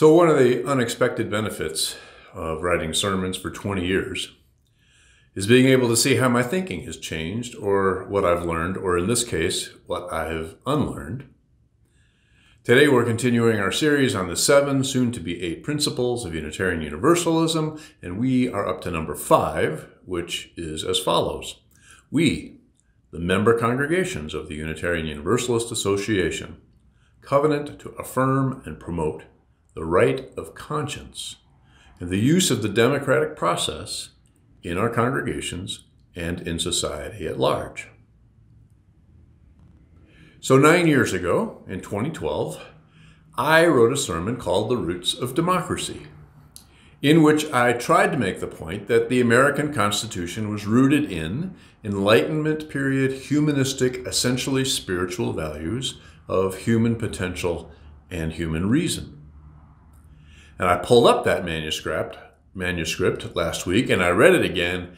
So, one of the unexpected benefits of writing sermons for 20 years is being able to see how my thinking has changed, or what I've learned, or in this case, what I have unlearned. Today, we're continuing our series on the seven, soon to be eight principles of Unitarian Universalism, and we are up to number five, which is as follows We, the member congregations of the Unitarian Universalist Association, covenant to affirm and promote the right of conscience and the use of the democratic process in our congregations and in society at large. So, nine years ago, in 2012, I wrote a sermon called The Roots of Democracy, in which I tried to make the point that the American Constitution was rooted in Enlightenment period humanistic, essentially spiritual values of human potential and human reason. And I pulled up that manuscript manuscript last week and I read it again,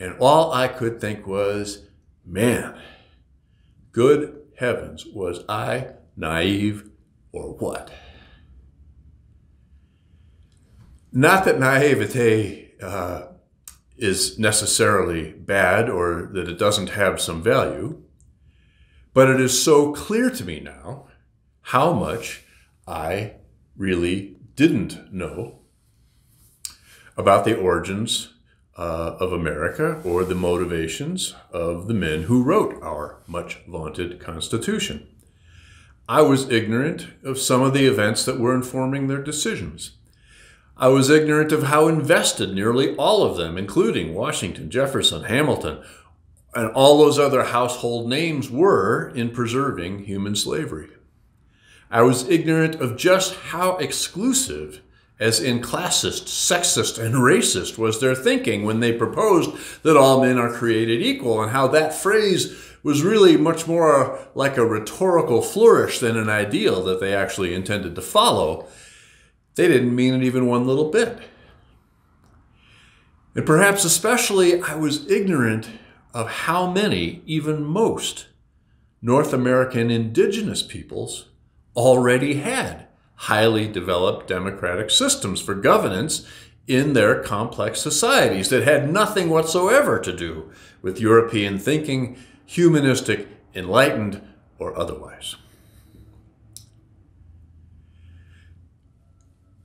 and all I could think was, man, good heavens, was I naive or what? Not that naivete uh, is necessarily bad or that it doesn't have some value, but it is so clear to me now how much I really didn't know about the origins uh, of America or the motivations of the men who wrote our much vaunted Constitution. I was ignorant of some of the events that were informing their decisions. I was ignorant of how invested nearly all of them, including Washington, Jefferson, Hamilton, and all those other household names, were in preserving human slavery. I was ignorant of just how exclusive as in classist, sexist, and racist was their thinking when they proposed that all men are created equal, and how that phrase was really much more like a rhetorical flourish than an ideal that they actually intended to follow. They didn't mean it even one little bit. And perhaps especially, I was ignorant of how many, even most, North American indigenous peoples already had highly developed democratic systems for governance in their complex societies that had nothing whatsoever to do with European thinking, humanistic, enlightened, or otherwise.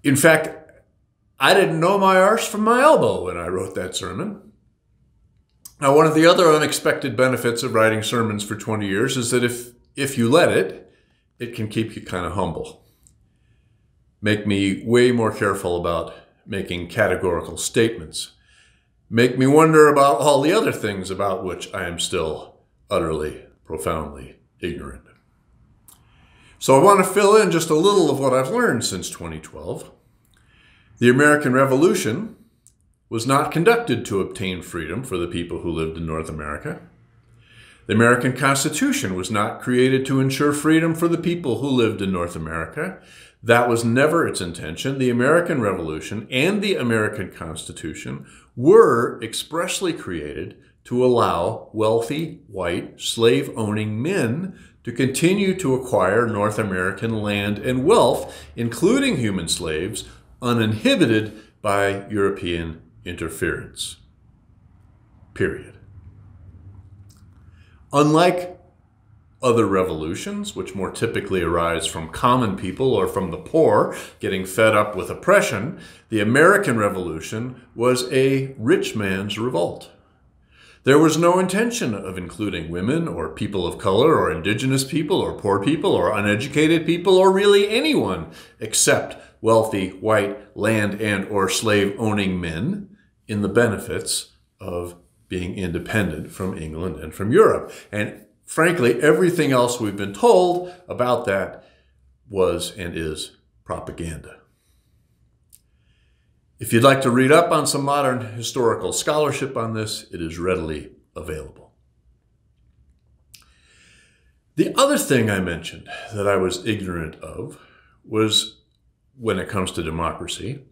In fact, I didn't know my arse from my elbow when I wrote that sermon. Now, one of the other unexpected benefits of writing sermons for 20 years is that if, if you let it, it can keep you kind of humble make me way more careful about making categorical statements, make me wonder about all the other things about which I am still utterly, profoundly ignorant. So I want to fill in just a little of what I've learned since 2012. The American Revolution was not conducted to obtain freedom for the people who lived in North America. The American Constitution was not created to ensure freedom for the people who lived in North America. That was never its intention. The American Revolution and the American Constitution were expressly created to allow wealthy, white, slave owning men to continue to acquire North American land and wealth, including human slaves, uninhibited by European interference. Period. Unlike other revolutions, which more typically arise from common people or from the poor getting fed up with oppression, the American Revolution was a rich man's revolt. There was no intention of including women or people of color or indigenous people or poor people or uneducated people or really anyone except wealthy white land and or slave owning men in the benefits of being independent from England and from Europe. And frankly, everything else we've been told about that was and is propaganda. If you'd like to read up on some modern historical scholarship on this, it is readily available. The other thing I mentioned that I was ignorant of was when it comes to democracy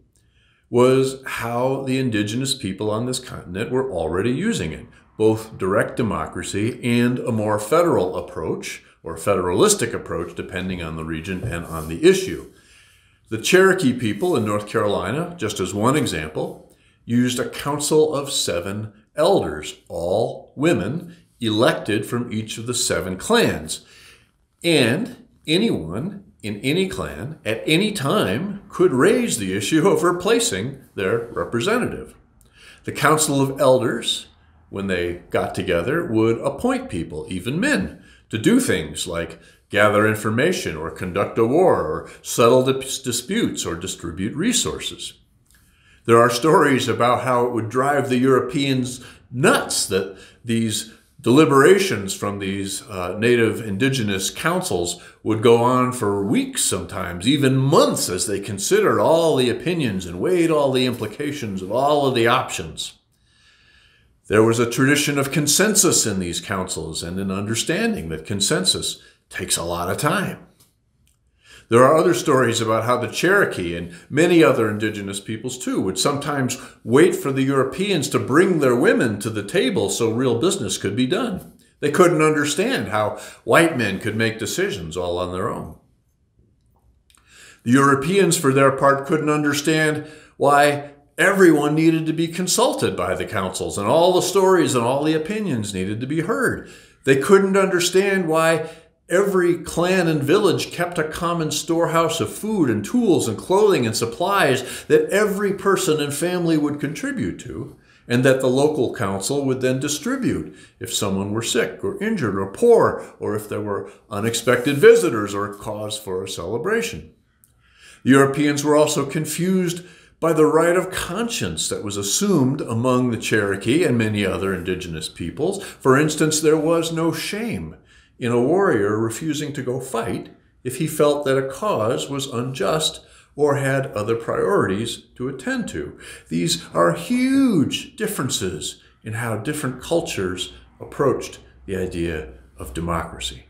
was how the indigenous people on this continent were already using it both direct democracy and a more federal approach or federalistic approach, depending on the region and on the issue. The Cherokee people in North Carolina, just as one example, used a council of seven elders, all women, elected from each of the seven clans. And anyone in any clan at any time could raise the issue of replacing their representative. The Council of Elders, when they got together, would appoint people, even men, to do things like gather information or conduct a war or settle disputes or distribute resources. There are stories about how it would drive the Europeans nuts that these deliberations from these uh, native indigenous councils would go on for weeks sometimes, even months, as they considered all the opinions and weighed all the implications of all of the options. There was a tradition of consensus in these councils and an understanding that consensus takes a lot of time. There are other stories about how the Cherokee and many other indigenous peoples too would sometimes wait for the Europeans to bring their women to the table so real business could be done. They couldn't understand how white men could make decisions all on their own. The Europeans, for their part, couldn't understand why everyone needed to be consulted by the councils and all the stories and all the opinions needed to be heard. They couldn't understand why Every clan and village kept a common storehouse of food and tools and clothing and supplies that every person and family would contribute to, and that the local council would then distribute if someone were sick or injured or poor, or if there were unexpected visitors or cause for a celebration. Europeans were also confused by the right of conscience that was assumed among the Cherokee and many other indigenous peoples. For instance, there was no shame in a warrior refusing to go fight if he felt that a cause was unjust or had other priorities to attend to. These are huge differences in how different cultures approached the idea of democracy.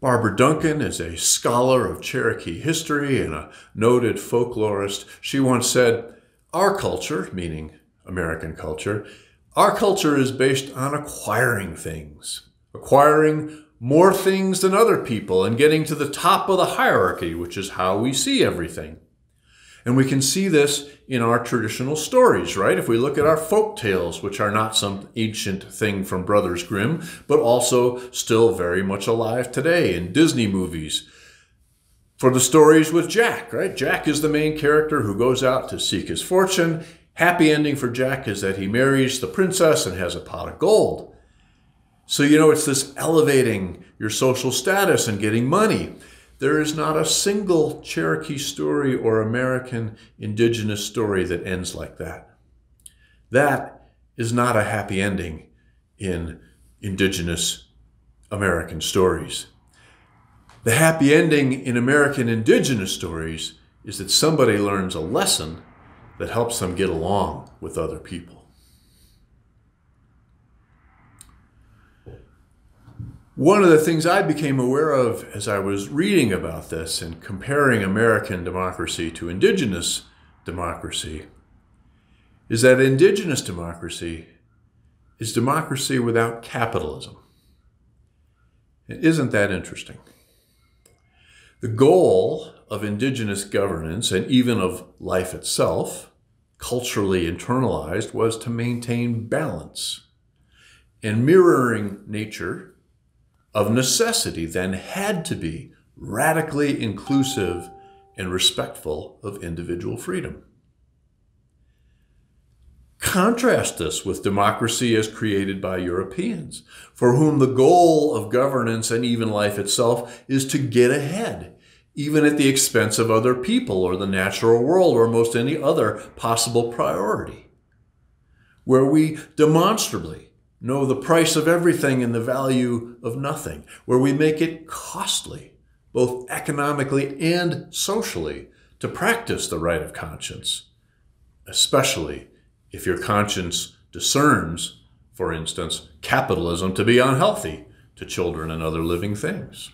Barbara Duncan is a scholar of Cherokee history and a noted folklorist. She once said, Our culture, meaning American culture, our culture is based on acquiring things, acquiring more things than other people and getting to the top of the hierarchy, which is how we see everything. And we can see this in our traditional stories, right? If we look at our folk tales, which are not some ancient thing from Brothers Grimm, but also still very much alive today in Disney movies. For the stories with Jack, right? Jack is the main character who goes out to seek his fortune Happy ending for Jack is that he marries the princess and has a pot of gold. So, you know, it's this elevating your social status and getting money. There is not a single Cherokee story or American indigenous story that ends like that. That is not a happy ending in indigenous American stories. The happy ending in American indigenous stories is that somebody learns a lesson that helps them get along with other people. One of the things I became aware of as I was reading about this and comparing American democracy to indigenous democracy is that indigenous democracy is democracy without capitalism. Isn't that interesting? The goal of indigenous governance and even of life itself, culturally internalized, was to maintain balance. And mirroring nature, of necessity, then had to be radically inclusive and respectful of individual freedom. Contrast this with democracy as created by Europeans, for whom the goal of governance and even life itself is to get ahead even at the expense of other people or the natural world or most any other possible priority. Where we demonstrably know the price of everything and the value of nothing, where we make it costly, both economically and socially, to practice the right of conscience, especially if your conscience discerns, for instance, capitalism to be unhealthy to children and other living things.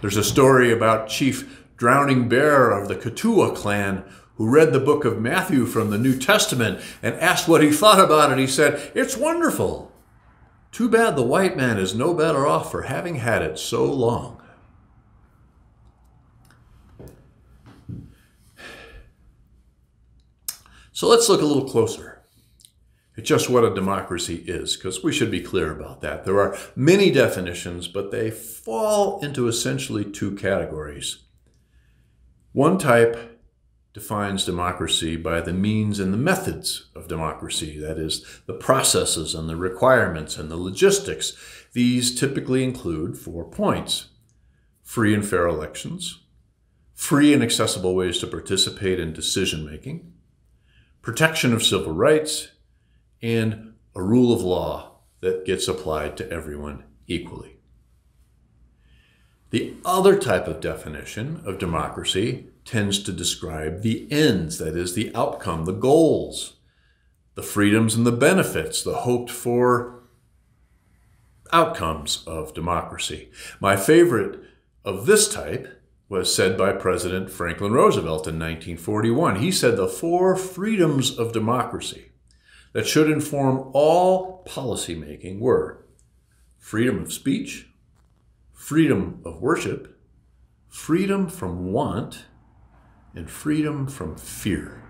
There's a story about Chief Drowning Bear of the Kituwah clan who read the book of Matthew from the New Testament and asked what he thought about it. He said, It's wonderful. Too bad the white man is no better off for having had it so long. So let's look a little closer at just what a democracy is, because we should be clear about that. There are many definitions, but they fall into essentially two categories. One type defines democracy by the means and the methods of democracy, that is, the processes and the requirements and the logistics. These typically include four points free and fair elections, free and accessible ways to participate in decision making, protection of civil rights, and a rule of law that gets applied to everyone equally. The other type of definition of democracy tends to describe the ends, that is, the outcome, the goals, the freedoms and the benefits, the hoped for outcomes of democracy. My favorite of this type was said by President Franklin Roosevelt in 1941. He said the four freedoms of democracy that should inform all policymaking were freedom of speech, freedom of worship, freedom from want, and freedom from fear.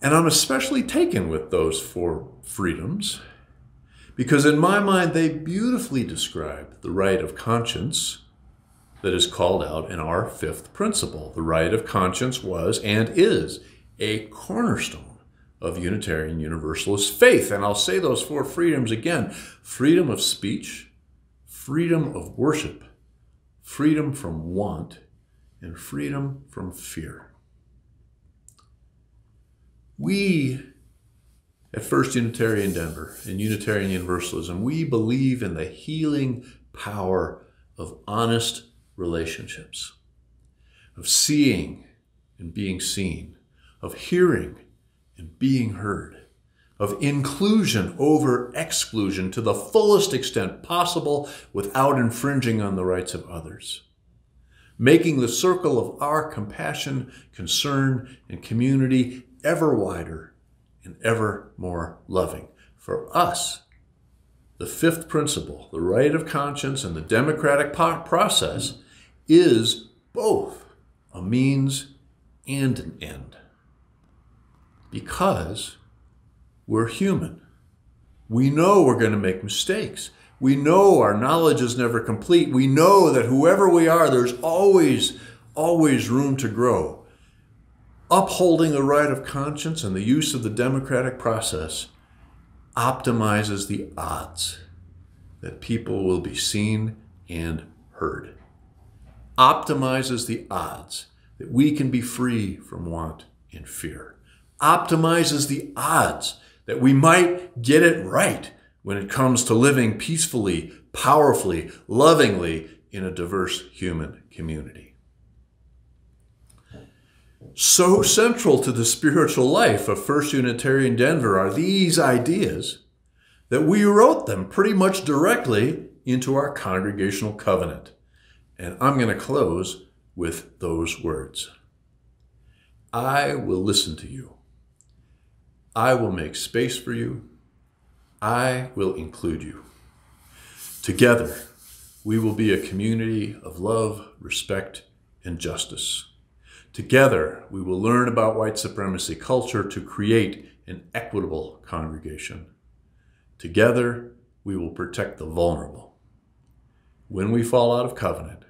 And I'm especially taken with those four freedoms because, in my mind, they beautifully describe the right of conscience that is called out in our fifth principle. The right of conscience was and is a cornerstone of Unitarian Universalist faith. And I'll say those four freedoms again freedom of speech, freedom of worship, freedom from want, and freedom from fear. We at First Unitarian Denver and Unitarian Universalism, we believe in the healing power of honest relationships, of seeing and being seen, of hearing and being heard, of inclusion over exclusion to the fullest extent possible without infringing on the rights of others. Making the circle of our compassion, concern, and community ever wider and ever more loving. For us, the fifth principle, the right of conscience and the democratic process, is both a means and an end. Because we're human. We know we're going to make mistakes. We know our knowledge is never complete. We know that whoever we are, there's always, always room to grow. Upholding the right of conscience and the use of the democratic process optimizes the odds that people will be seen and heard. Optimizes the odds that we can be free from want and fear. Optimizes the odds that we might get it right when it comes to living peacefully, powerfully, lovingly in a diverse human community. So central to the spiritual life of First Unitarian Denver are these ideas that we wrote them pretty much directly into our congregational covenant. And I'm going to close with those words I will listen to you. I will make space for you. I will include you. Together, we will be a community of love, respect, and justice. Together, we will learn about white supremacy culture to create an equitable congregation. Together, we will protect the vulnerable. When we fall out of covenant,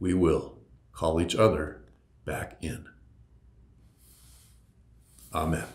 we will call each other back in. Amen.